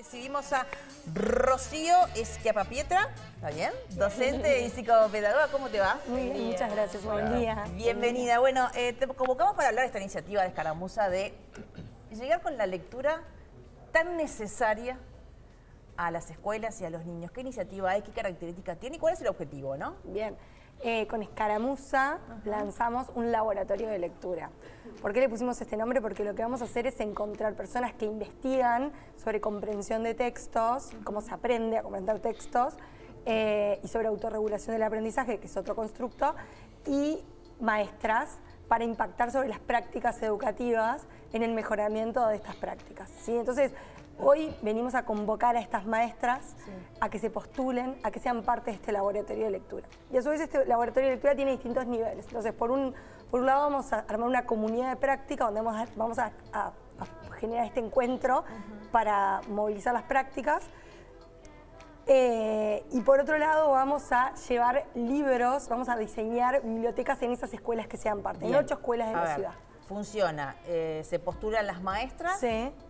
recibimos a Rocío Esquiapapietra, ¿está bien? Docente y psicopedagoga, ¿cómo te va? Muy bien, muchas gracias, buen día. Bienvenida. Bueno, eh, te convocamos para hablar de esta iniciativa de Escaramuza de llegar con la lectura tan necesaria a las escuelas y a los niños. ¿Qué iniciativa hay? ¿Qué características tiene? ¿Y cuál es el objetivo, no? Bien. Eh, con Escaramuza lanzamos un laboratorio de lectura. ¿Por qué le pusimos este nombre? Porque lo que vamos a hacer es encontrar personas que investigan sobre comprensión de textos, cómo se aprende a comprender textos, eh, y sobre autorregulación del aprendizaje, que es otro constructo, y maestras para impactar sobre las prácticas educativas en el mejoramiento de estas prácticas. ¿sí? Entonces, Hoy venimos a convocar a estas maestras a que se postulen, a que sean parte de este laboratorio de lectura. Y a su vez este laboratorio de lectura tiene distintos niveles. Entonces, por un, por un lado vamos a armar una comunidad de práctica donde vamos a, vamos a, generar este encuentro para movilizar las prácticas. Eh, y por otro lado vamos a llevar libros, vamos a diseñar bibliotecas en esas escuelas que sean parte, en ocho escuelas de la ciudad funciona? Eh, ¿Se postulan las maestras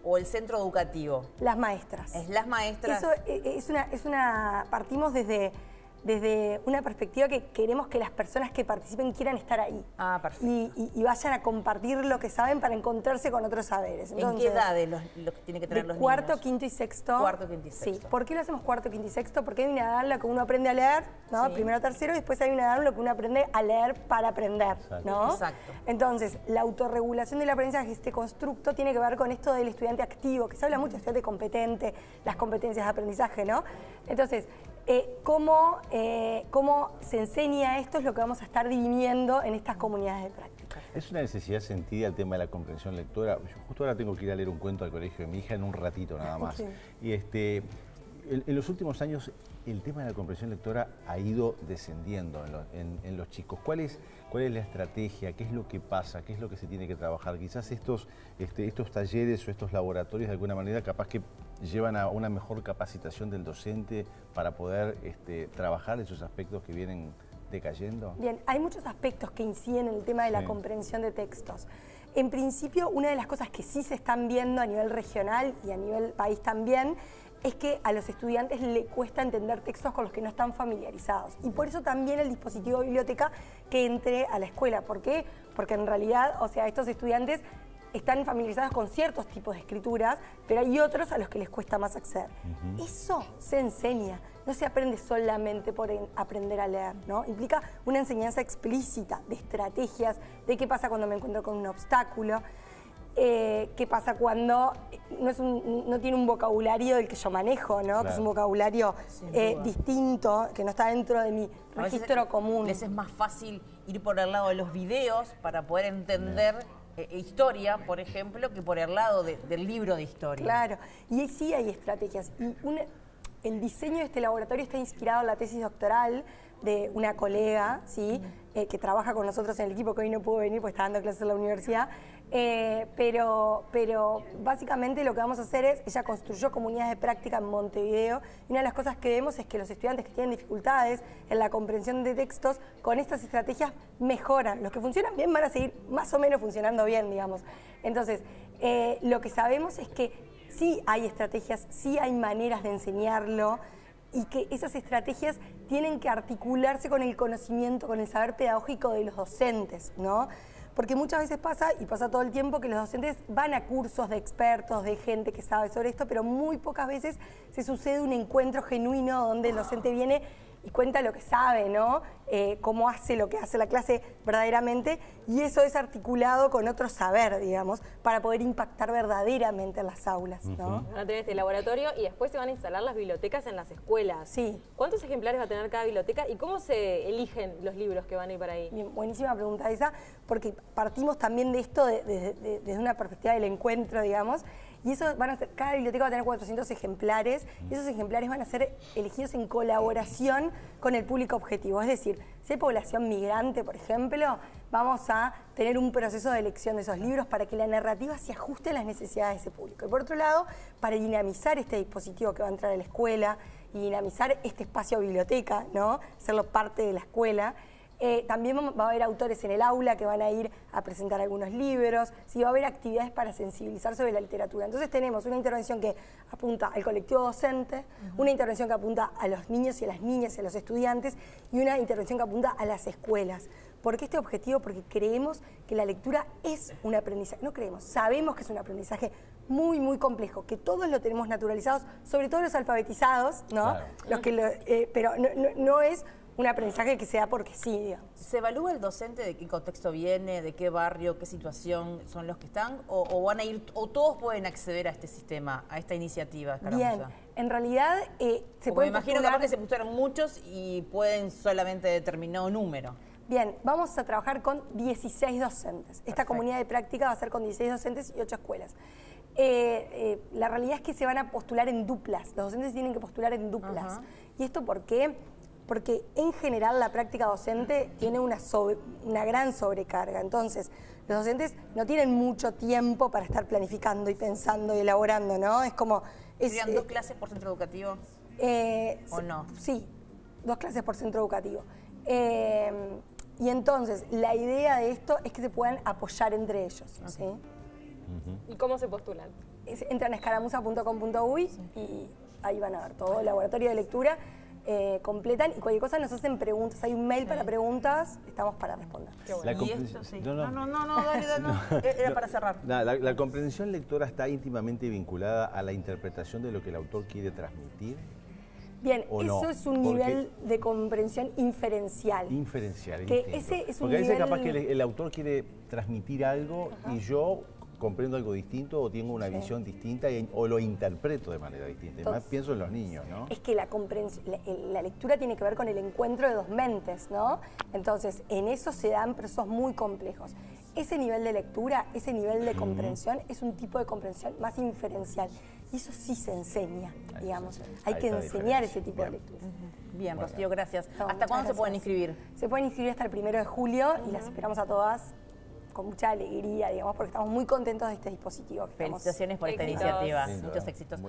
o el centro educativo? Las maestras. Es las maestras. Eso eh, es una, es una, partimos desde desde una perspectiva que queremos que las personas que participen quieran estar ahí. Ah, perfecto. Y, vayan a compartir lo que saben para encontrarse con otros saberes. ¿En qué edades los, los que tienen que tener los cuarto, quinto y sexto. Cuarto, quinto y sexto. Sí. ¿Por qué lo hacemos cuarto, quinto y sexto? Porque hay una edad en la que uno aprende a leer, ¿no? Primero, tercero, y después hay una edad en la que uno aprende a leer para aprender, ¿no? Exacto. Entonces, la autorregulación del aprendizaje, este constructo, tiene que ver con esto del estudiante activo, que se habla mucho de estudiante competente, las competencias de aprendizaje, ¿no? Entonces, eh, cómo, eh, cómo se enseña esto es lo que vamos a estar dirimiendo en estas comunidades de práctica. Es una necesidad sentida el tema de la comprensión lectora. Yo justo ahora tengo que ir a leer un cuento al colegio de mi hija en un ratito nada más. Y este, en, los últimos años el tema de la comprensión lectora ha ido descendiendo en, los chicos. ¿Cuál es, ¿Cuál es la estrategia? ¿Qué es lo que pasa? ¿Qué es lo que se tiene que trabajar? Quizás estos, este, estos talleres o estos laboratorios de alguna manera capaz que llevan a una mejor capacitación del docente para poder este, trabajar esos aspectos que vienen decayendo. Bien, hay muchos aspectos que inciden en el tema de la comprensión de textos. En principio, una de las cosas que sí se están viendo a nivel regional y a nivel país también es que a los estudiantes le cuesta entender textos con los que no están familiarizados. Y por eso también el dispositivo biblioteca que entre a la escuela. ¿Por qué? Porque en realidad, o sea, estos estudiantes están familiarizados con ciertos tipos de escrituras, pero hay otros a los que les cuesta más acceder. Eso se enseña, no se aprende solamente por aprender a leer, ¿no? Implica una enseñanza explícita de estrategias, de qué pasa cuando me encuentro con un obstáculo, eh, qué pasa cuando no, tiene un vocabulario del que yo manejo, ¿no? que es un vocabulario eh, distinto, que no está dentro de mi registro común. Les es más fácil ir por el lado de los videos para poder entender historia, por ejemplo, que por el lado del libro de historia. Claro, y sí hay estrategias. Y el diseño de este laboratorio está inspirado en la tesis doctoral de una colega, ¿sí? Eh, que trabaja con nosotros en el equipo, que hoy no pudo venir porque está dando clases en la universidad, eh, pero, pero básicamente lo que vamos a hacer es, ella construyó comunidades de práctica en Montevideo y una de las cosas que vemos es que los estudiantes que tienen dificultades en la comprensión de textos, con estas estrategias mejoran. Los que funcionan bien van a seguir más o menos funcionando bien, digamos. Entonces, eh, lo que sabemos es que sí hay estrategias, sí hay maneras de enseñarlo, y que esas estrategias tienen que articularse con el conocimiento, con el saber pedagógico de los docentes, ¿no? Porque muchas veces pasa, y pasa todo el tiempo, que los docentes van a cursos de expertos, de gente que sabe sobre esto, pero muy pocas veces se sucede un encuentro genuino donde el docente viene y cuenta lo que sabe, ¿no? Eh, cómo hace lo que hace la clase verdaderamente, y eso es articulado con otro saber, digamos, para poder impactar verdaderamente en las aulas, ¿no? Van a tener este laboratorio y después se van a instalar las bibliotecas en las escuelas. Sí. ¿Cuántos ejemplares va a tener cada biblioteca y cómo se eligen los libros que van a ir para ahí? Bien, buenísima pregunta esa, porque partimos también de esto desde una perspectiva del encuentro, digamos, y eso van a ser, cada biblioteca va a tener 400 ejemplares y esos ejemplares van a ser elegidos en colaboración con el público objetivo. Es decir, si hay población migrante, por ejemplo, vamos a tener un proceso de elección de esos libros para que la narrativa se ajuste a las necesidades de ese público. Y por otro lado, para dinamizar este dispositivo que va a entrar a la escuela y dinamizar este espacio biblioteca, ¿no? Hacerlo parte de la escuela, Eh, también va a haber autores en el aula que van a ir a presentar algunos libros, sí, va a haber actividades para sensibilizar sobre la literatura. Entonces tenemos una intervención que apunta al colectivo docente, una intervención que apunta a los niños y a las niñas y a los estudiantes y una intervención que apunta a las escuelas. ¿Por qué este objetivo? Porque creemos que la lectura es un aprendizaje, no creemos, sabemos que es un aprendizaje muy, muy complejo, que todos lo tenemos naturalizados, sobre todo los alfabetizados, ¿no? Los que eh, pero no es un aprendizaje que sea porque sí, digamos. ¿Se evalúa el docente de qué contexto viene, de qué barrio, qué situación son los que están? ¿O, van a ir, o todos pueden acceder a este sistema, a esta iniciativa? Bien, en realidad eh, se puede. Me imagino que se pusieron muchos y pueden solamente determinado número. Bien, vamos a trabajar con 16 docentes. Esta comunidad de práctica va a ser con 16 docentes y 8 escuelas. Eh, eh, la realidad es que se van a postular en duplas. Los docentes tienen que postular en duplas. ¿Y esto por qué? Porque en general la práctica docente tiene una, una gran sobrecarga. Entonces, los docentes no tienen mucho tiempo para estar planificando y pensando y elaborando, ¿no? Es como... ¿Serían dos eh, clases por centro educativo? Eh, ¿O no? Sí, dos clases por centro educativo. Eh, y entonces, la idea de esto es que se puedan apoyar entre ellos. ¿sí? ¿Y cómo se postulan? entran a escaramuza.com.uy y ahí van a ver todo, el laboratorio de lectura. Eh, completan y cualquier cosa nos hacen preguntas. Hay un mail para preguntas, estamos para responder. no, no, no, no, dale, dale, Era para cerrar. La, comprensión lectora está íntimamente vinculada a la interpretación de lo que el autor quiere transmitir. Bien, eso es un nivel de comprensión inferencial. Inferencial, que ese es un Porque a veces capaz que el, autor quiere transmitir algo y yo comprendo algo distinto o tengo una visión distinta o lo interpreto de manera distinta. Y más pienso en los niños, ¿no? Es que la, la, lectura tiene que ver con el encuentro de dos mentes, ¿no? Entonces, en eso se dan procesos muy complejos. Ese nivel de lectura, ese nivel de comprensión es un tipo de comprensión más inferencial. Y eso sí se enseña, digamos. Hay que enseñar ese tipo de lectura. Bien, Rocío, gracias. ¿Hasta cuándo se pueden inscribir? Se pueden inscribir hasta el primero de julio y las esperamos a todas con mucha alegría, digamos, porque estamos muy contentos de este dispositivo. Felicitaciones por esta iniciativa. Muchos éxitos.